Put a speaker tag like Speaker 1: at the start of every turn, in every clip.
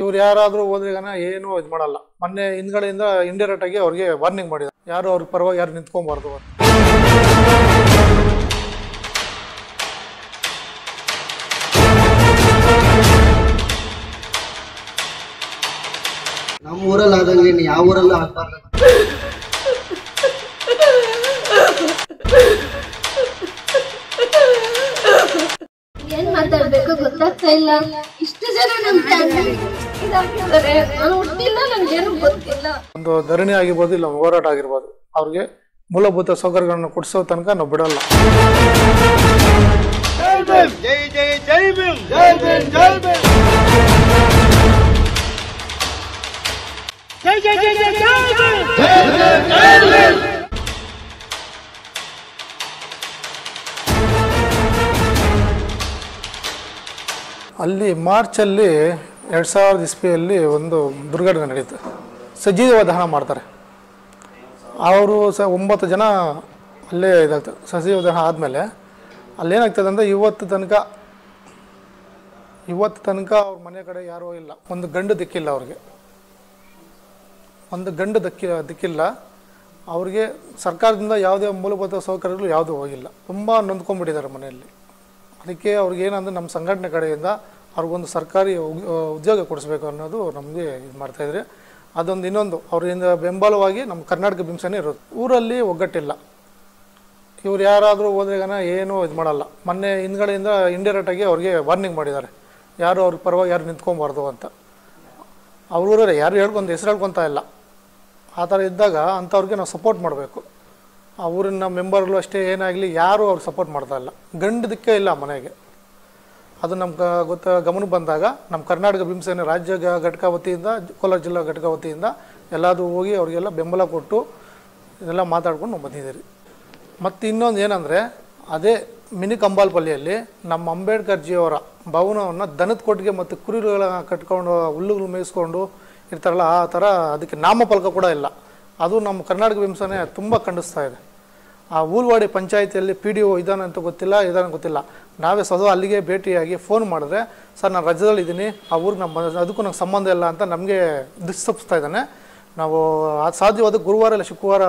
Speaker 1: ಇವ್ರು ಯಾರಾದರೂ ಹೋದ್ರಿಗನ ಏನು ಇದು ಮಾಡಲ್ಲ. ಮೊನ್ನೆ ಹಿಂದ್ಗಡೆಯಿಂದ ಇಂಡೈರೆಕ್ಟ್ ಆಗಿ ಅವ್ರಿಗೆ ವಾರ್ನಿಂಗ್ ಮಾಡಿದ ಯಾರು ಅವ್ರ ಪರವಾಗಿ ಯಾರು ನಿಂತ್ಕೊಬಾರ್ದು
Speaker 2: ನಮ್ಮ ಊರಲ್ಲಿ ಆದಂಗೆ ಇನ್ನು ಯಾವ ಊರಲ್ಲೂ ಆಗ್ಬಾರ್ದು.
Speaker 3: ಏನ್ ಮಾತಾಡ್ಬೇಕು ಗೊತ್ತಾಗ್ತಾ ಇಲ್ಲ. ಇಷ್ಟು ಜನ ನಮ್ ತಂಡ
Speaker 1: ಒಂದು ಧರಣಿ ಆಗಿರ್ಬೋದು, ಇಲ್ಲ ಹೋರಾಟ ಆಗಿರ್ಬೋದು, ಅವ್ರಿಗೆ ಮೂಲಭೂತ ಸೌಕರ್ಯಗಳನ್ನು ಕೊಡಿಸೋ ತನಕ ನಾವು ಬಿಡಲ್ಲ. ಅಲ್ಲಿ ಮಾರ್ಚಲ್ಲಿ ಎರಡು ಸಾವಿರದ ಇಸ್ವಿಯಲ್ಲಿ ಒಂದು ದುರ್ಘಟನೆ ನಡೀತು ಸಜೀವ ದಹನ ಮಾಡ್ತಾರೆ. ಅವರು ಸ ಒಂಬತ್ತು ಜನ ಅಲ್ಲೇ ಇದಾಗ್ತದೆ ಸಜೀವ ದಹನ ಆದಮೇಲೆ ಅಲ್ಲೇನಾಗ್ತದೆ ಅಂದರೆ ಇವತ್ತು ತನಕ ಇವತ್ತು ತನಕ ಅವ್ರ ಮನೆ ಕಡೆ ಯಾರೂ ಇಲ್ಲ. ಒಂದು ಗಂಡು ದಿಕ್ಕಿಲ್ಲ ಅವ್ರಿಗೆ. ಒಂದು ಗಂಡು ದಕ್ಕಿ, ದಿಕ್ಕಿಲ್ಲ. ಅವ್ರಿಗೆ ಸರ್ಕಾರದಿಂದ ಯಾವುದೇ ಮೂಲಭೂತ ಸೌಕರ್ಯಗಳು ಯಾವುದೂ ಹೋಗಿಲ್ಲ. ತುಂಬ ನೊಂದ್ಕೊಂಡ್ಬಿಟ್ಟಿದ್ದಾರೆ ಮನೆಯಲ್ಲಿ. ಅದಕ್ಕೆ ಅವ್ರಿಗೆ ಏನಂದ್ರೆ ನಮ್ಮ ಸಂಘಟನೆ ಕಡೆಯಿಂದ ಅವ್ರಿಗೊಂದು ಸರ್ಕಾರಿ ಉದ್ಯೋಗ ಕೊಡಿಸ್ಬೇಕು ಅನ್ನೋದು ನಮಗೆ ಇದು ಮಾಡ್ತಾಯಿದ್ರೆ ಅದೊಂದು ಇನ್ನೊಂದು, ಅವರಿಂದ ಬೆಂಬಲವಾಗಿ ನಮ್ಮ ಕರ್ನಾಟಕ ಬಿಂಸನೇ ಇರೋದು. ಊರಲ್ಲಿ ಒಗ್ಗಟ್ಟಿಲ್ಲ. ಇವ್ರು ಯಾರಾದರೂ ಹೋದ್ರೆಗನ ಏನೂ ಇದು ಮಾಡಲ್ಲ. ಮೊನ್ನೆ ಹಿಂದ್ಗಡೆಯಿಂದ ಇಂಡೈರೆಕ್ಟಾಗಿ ಅವ್ರಿಗೆ ವಾರ್ನಿಂಗ್ ಮಾಡಿದ್ದಾರೆ. ಯಾರು ಅವ್ರ ಪರವಾಗಿ ಯಾರು ನಿಂತ್ಕೊಬಾರ್ದು ಅಂತ. ಅವ್ರ ಊರವ್ರೆ ಯಾರು ಹೇಳ್ಕೊಂತ, ಹೆಸರು ಹೇಳ್ಕೊತಾ ಇಲ್ಲ. ಆ ಥರ ಇದ್ದಾಗ ಅಂಥವ್ರಿಗೆ ನಾವು ಸಪೋರ್ಟ್ ಮಾಡಬೇಕು. ಆ ಊರಿನ ಮೆಂಬರ್ಗಳು ಅಷ್ಟೇ ಏನಾಗಲಿ ಯಾರೂ ಅವ್ರಿಗೆ ಸಪೋರ್ಟ್ ಮಾಡ್ತಾ ಇಲ್ಲ. ಗಂಡದಕ್ಕೆ ಇಲ್ಲ ಮನೆಗೆ. ಅದು ನಮ್ಮ ಗೊತ್ತ ಗಮನಕ್ಕೆ ಬಂದಾಗ ನಮ್ಮ ಕರ್ನಾಟಕ ಭೀಮಸೇನೆ ರಾಜ್ಯ ಘಟಕ ವತಿಯಿಂದ, ಕೋಲಾರ ಜಿಲ್ಲಾ ಘಟಕ ವತಿಯಿಂದ ಎಲ್ಲಾದರೂ ಹೋಗಿ ಅವರಿಗೆಲ್ಲ ಬೆಂಬಲ ಕೊಟ್ಟು ಇದೆಲ್ಲ ಮಾತಾಡ್ಕೊಂಡು ನಾವು ಬಂದಿದ್ದೀರಿ. ಮತ್ತು ಇನ್ನೊಂದು ಏನಂದರೆ, ಅದೇ ಮಿನಿ ಕಂಬಾಲ್ಪಲ್ಲಿಯಲ್ಲಿ ನಮ್ಮ ಅಂಬೇಡ್ಕರ್ ಜಿಯವರ ಭವನವನ್ನು ದನದ ಕೊಟ್ಟಿಗೆ ಮತ್ತು ಕುರಿಗಳ ಕಟ್ಕೊಂಡು, ಹುಲ್ಲುಗಳು ಮೇಯಿಸ್ಕೊಂಡು ಇರ್ತಾರಲ್ಲ, ಆ ಥರ ಅದಕ್ಕೆ ನಾಮಫಲಕ ಕೂಡ ಇಲ್ಲ. ಅದು ನಮ್ಮ ಕರ್ನಾಟಕ ಭೀಮಸೇನೆ ತುಂಬ ಖಂಡಿಸ್ತಾ ಇದೆ. ಆ ಊಲ್ವಾಡಿ ಪಂಚಾಯಿತಿಯಲ್ಲಿ ಪಿ ಡಿ ಒ ಇದಾನೆ ಅಂತ ಗೊತ್ತಿಲ್ಲ ಇದಾನೆ ಗೊತ್ತಿಲ್ಲ. ನಾವೇ ಸದಾ ಅಲ್ಲಿಗೆ ಭೇಟಿಯಾಗಿ ಫೋನ್ ಮಾಡಿದ್ರೆ ಸರ್ ನಾನು ರಜದಲ್ಲಿ ಇದ್ದೀನಿ ಆ ಊರಿಗೆ ನಮ್ಮ ಅದಕ್ಕೂ ನಂಗೆ ಸಂಬಂಧ ಇಲ್ಲ ಅಂತ ನಮಗೆ ದುಸ್ತಪಿಸ್ತಾ ಇದ್ದಾನೆ. ನಾವು ಅದು ಸಾಧ್ಯವಾದ ಗುರುವಾರ ಇಲ್ಲ ಶುಕ್ರವಾರ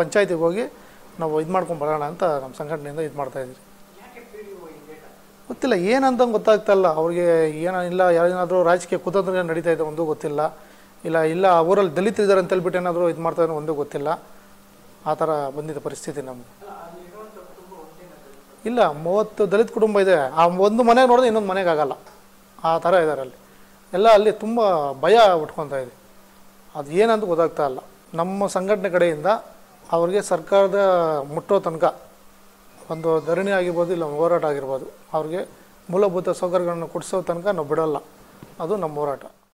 Speaker 1: ಪಂಚಾಯಿತಿಗೆ ಹೋಗಿ ನಾವು ಇದು ಮಾಡ್ಕೊಂಡು ಬರೋಣ ಅಂತ ನಮ್ಮ ಸಂಘಟನೆಯಿಂದ ಇದು ಮಾಡ್ತಾ ಇದ್ದೀವಿ. ಗೊತ್ತಿಲ್ಲ ಏನಂತ ಗೊತ್ತಾಗ್ತಾ ಇಲ್ಲ. ಅವ್ರಿಗೆ ಏನೋ ಇಲ್ಲ ಏನಾದರೂ ರಾಜಕೀಯ ಕುತಂತ್ರ ನಡೀತಾ ಇದೆ ಒಂದು ಗೊತ್ತಿಲ್ಲ. ಇಲ್ಲ ಇಲ್ಲ ಆ ಊರಲ್ಲಿ ದಲಿತರು ಇದ್ದಾರೆ ಅಂತ ಹೇಳ್ಬಿಟ್ಟು ಏನಾದರೂ ಇದು ಮಾಡ್ತಾ ಇದ್ದಾರೆ ಒಂದು ಗೊತ್ತಿಲ್ಲ. ಆ ಥರ ಬಂದಿದ್ದ ಪರಿಸ್ಥಿತಿ ನಮ್ಗೆ ಇಲ್ಲ, ಮೂವತ್ತು ದಲಿತ ಕುಟುಂಬ ಇದೆ. ಆ ಒಂದು ಮನೆ ನೋಡಿದ್ರೆ ಇನ್ನೊಂದು ಮನೆಗೆ ಆಗಲ್ಲ. ಆ ಥರ ಇದ್ದಾರೆ ಅಲ್ಲಿ ಎಲ್ಲ ಅಲ್ಲಿ ತುಂಬ ಭಯ ಉಟ್ಕೊತಾ ಇದೆ. ಅದು ಏನಂತ ಗೊತ್ತಾಗ್ತಾ ಇಲ್ಲ. ನಮ್ಮ ಸಂಘಟನೆ ಕಡೆಯಿಂದ ಅವ್ರಿಗೆ ಸರ್ಕಾರದ ಮುಟ್ಟೋ ತನಕ ಒಂದು ಧರಣಿ ಆಗಿರ್ಬೋದು, ಇಲ್ಲ ಹೋರಾಟ ಆಗಿರ್ಬೋದು, ಅವ್ರಿಗೆ ಮೂಲಭೂತ ಸೌಕರ್ಯಗಳನ್ನು ಕೊಡಿಸೋ ತನಕ ನಾವು ಬಿಡಲ್ಲ. ಅದು ನಮ್ಮ ಹೋರಾಟ.